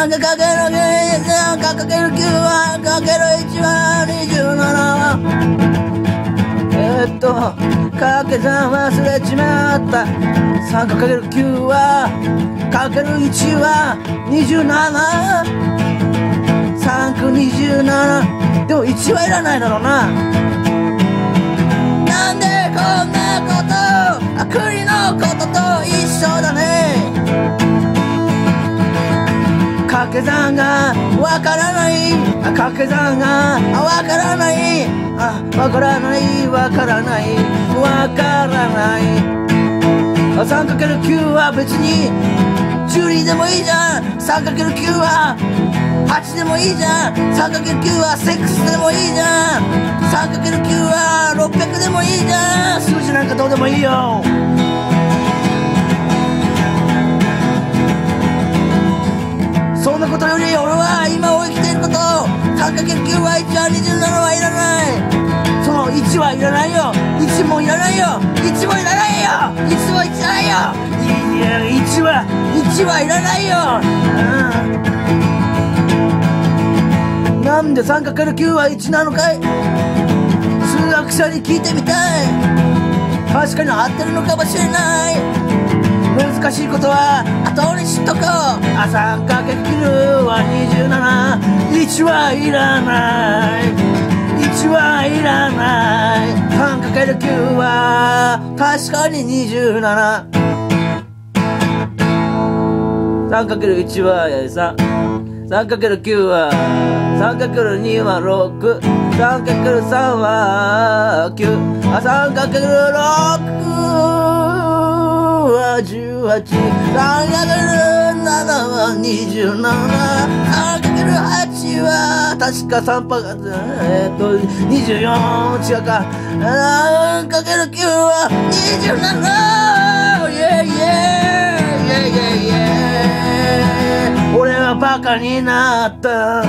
かける9かける9はかける1は27えーっと掛け算忘れちまった 3×9 はかける1は27 3区27でも1はいらないだろうな。掛け算がわからない。掛け算がわからない。わからない。わからない。わからない。3×9 は別に12でもいいじゃん。3×9 は8でもいいじゃん。3×9 はセックスでもいいじゃん。3×9 は600でもいいじゃん。数字なんかどうでもいいよ。3×9 は1は27はいらない。その1はいらないよ。1もいらないよ。1もいらないよ。1もいらないよ。いや1は1はいらないよ、うん、なんで 3×9 は1なのかい？数学者に聞いてみたい。確かに合ってるのかもしれない。難しいことは後に知っとこう。あ 3×9 は271はいらない1はいらない。3×9 は確かに27 3×1 は3 3×9 は 3×2 は6 3×3 は9あ 3×6 は18 3×7 は27かける8は確か3パえ、っと24違うか。3×9 は27イェイイェイイェイイェイイェイ俺はバカになった。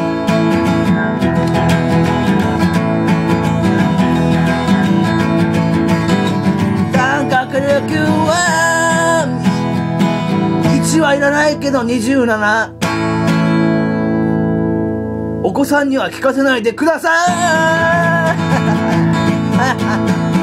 1はいらないけど27お子さんには聞かせないでください。